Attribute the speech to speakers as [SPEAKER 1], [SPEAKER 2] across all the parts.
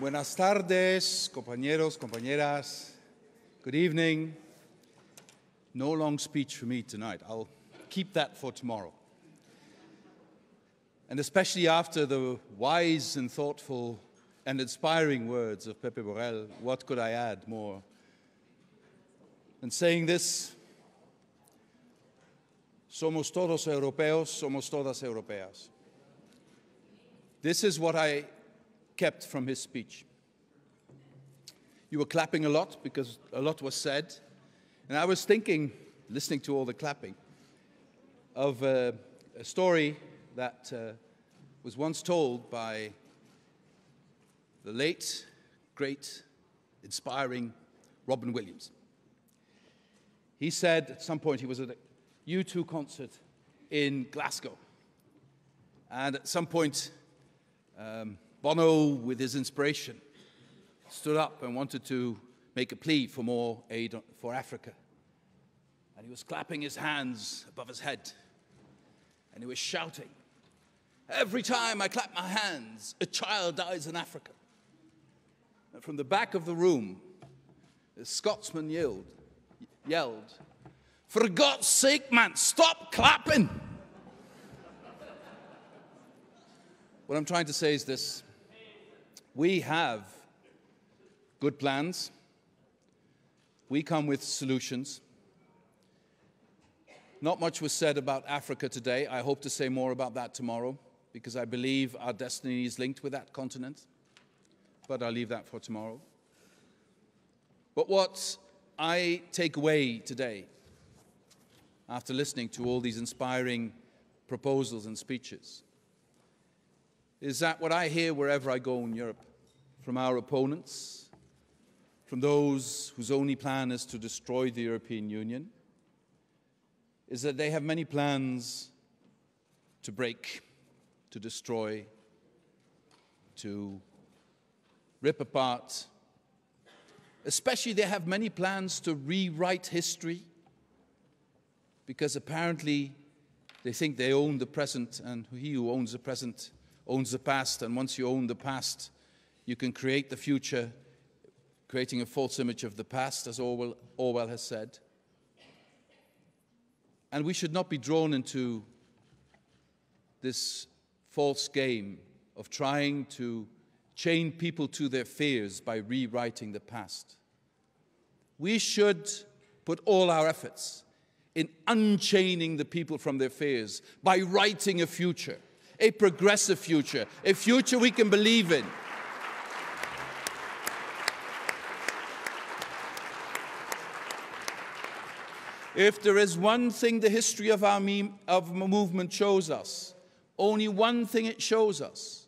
[SPEAKER 1] Buenas tardes, compañeros, compañeras. Good evening. No long speech for me tonight. I'll keep that for tomorrow. And especially after the wise and thoughtful and inspiring words of Pepe Borrell, what could I add more? And saying this, somos todos europeos, somos todas europeas. This is what I kept from his speech. You were clapping a lot because a lot was said. And I was thinking, listening to all the clapping, of uh, a story that uh, was once told by the late, great, inspiring Robin Williams. He said at some point he was at a U2 concert in Glasgow. And at some point, um, Bono, with his inspiration, stood up and wanted to make a plea for more aid for Africa. And he was clapping his hands above his head. And he was shouting, Every time I clap my hands, a child dies in Africa. And from the back of the room, a Scotsman yelled, yelled, For God's sake, man, stop clapping! what I'm trying to say is this we have good plans, we come with solutions. Not much was said about Africa today. I hope to say more about that tomorrow because I believe our destiny is linked with that continent. But I'll leave that for tomorrow. But what I take away today, after listening to all these inspiring proposals and speeches, is that what I hear wherever I go in Europe? From our opponents, from those whose only plan is to destroy the European Union, is that they have many plans to break, to destroy, to rip apart. Especially, they have many plans to rewrite history because apparently they think they own the present, and he who owns the present owns the past. And once you own the past, you can create the future, creating a false image of the past, as Orwell, Orwell has said. And we should not be drawn into this false game of trying to chain people to their fears by rewriting the past. We should put all our efforts in unchaining the people from their fears by writing a future, a progressive future, a future we can believe in. If there is one thing the history of our of movement shows us, only one thing it shows us,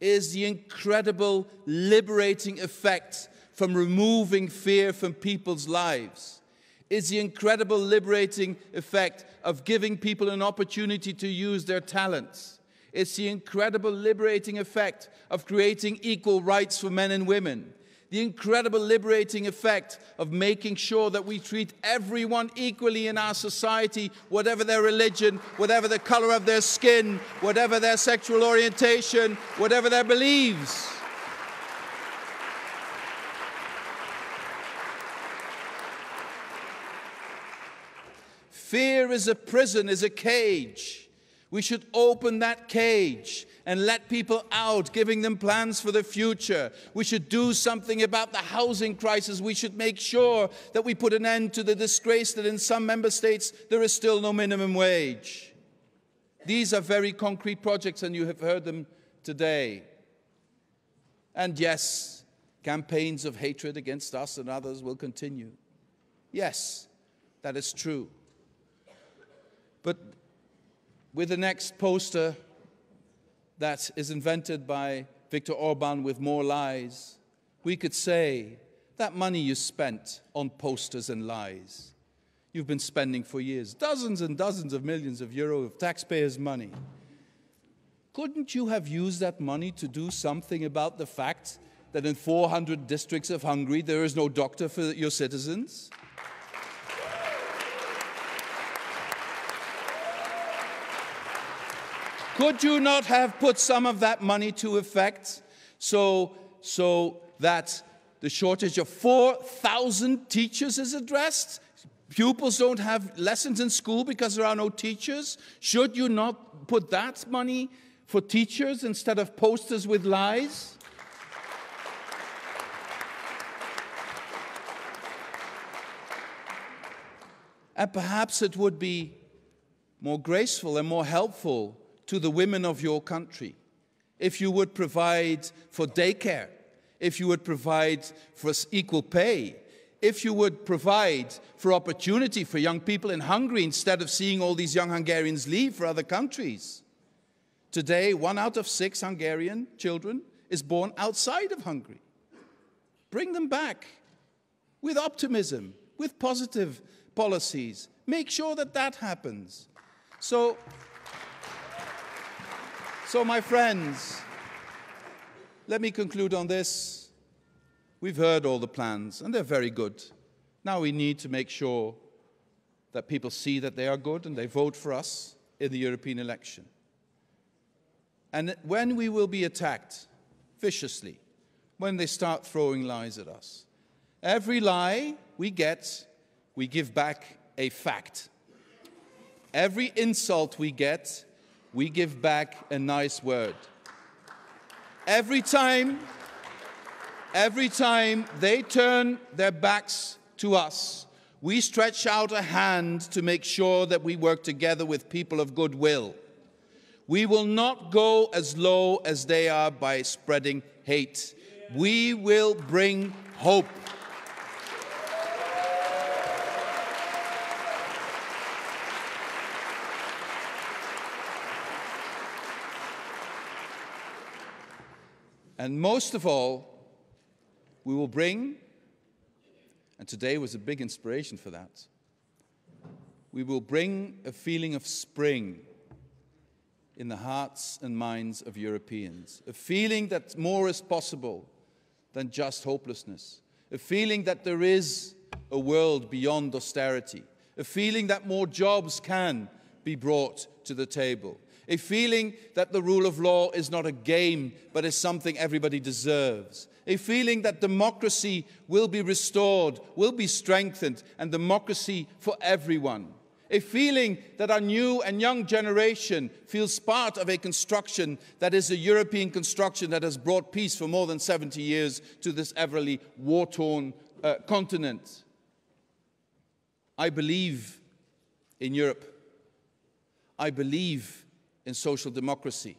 [SPEAKER 1] is the incredible liberating effect from removing fear from people's lives. Is the incredible liberating effect of giving people an opportunity to use their talents. It's the incredible liberating effect of creating equal rights for men and women the incredible liberating effect of making sure that we treat everyone equally in our society, whatever their religion, whatever the color of their skin, whatever their sexual orientation, whatever their beliefs. Fear is a prison, is a cage. We should open that cage and let people out, giving them plans for the future. We should do something about the housing crisis. We should make sure that we put an end to the disgrace that in some member states there is still no minimum wage. These are very concrete projects, and you have heard them today. And yes, campaigns of hatred against us and others will continue. Yes, that is true. But with the next poster that is invented by Viktor Orban with more lies, we could say that money you spent on posters and lies, you've been spending for years, dozens and dozens of millions of euros of taxpayers' money. Couldn't you have used that money to do something about the fact that in 400 districts of Hungary there is no doctor for your citizens? Could you not have put some of that money to effect so so that the shortage of 4,000 teachers is addressed? Pupils don't have lessons in school because there are no teachers. Should you not put that money for teachers instead of posters with lies? And perhaps it would be more graceful and more helpful to the women of your country if you would provide for daycare, if you would provide for equal pay, if you would provide for opportunity for young people in Hungary instead of seeing all these young Hungarians leave for other countries. Today, one out of six Hungarian children is born outside of Hungary. Bring them back with optimism, with positive policies. Make sure that that happens. So, so my friends, let me conclude on this. We've heard all the plans, and they're very good. Now we need to make sure that people see that they are good and they vote for us in the European election. And when we will be attacked viciously, when they start throwing lies at us, every lie we get we give back a fact. Every insult we get, we give back a nice word. Every time, every time they turn their backs to us, we stretch out a hand to make sure that we work together with people of goodwill. We will not go as low as they are by spreading hate. We will bring hope. And most of all, we will bring, and today was a big inspiration for that, we will bring a feeling of spring in the hearts and minds of Europeans, a feeling that more is possible than just hopelessness, a feeling that there is a world beyond austerity, a feeling that more jobs can be brought to the table, a feeling that the rule of law is not a game, but is something everybody deserves, a feeling that democracy will be restored, will be strengthened, and democracy for everyone. A feeling that our new and young generation feels part of a construction that is a European construction that has brought peace for more than 70 years to this everly war torn uh, continent. I believe in Europe. I believe in social democracy.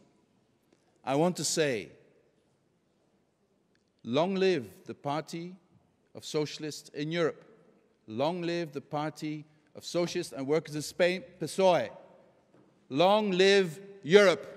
[SPEAKER 1] I want to say, long live the Party of Socialists in Europe. Long live the Party of Socialists and Workers in Spain, PSOE. Long live Europe.